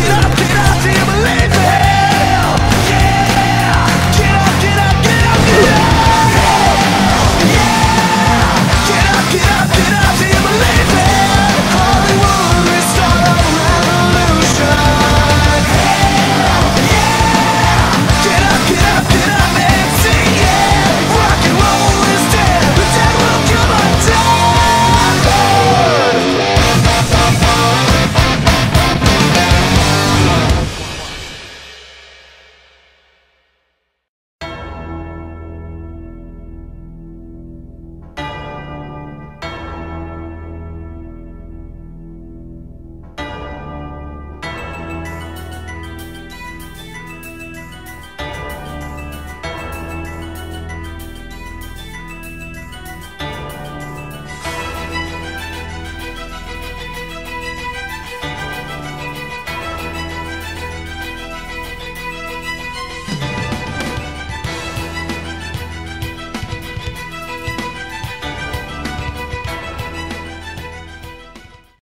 get up.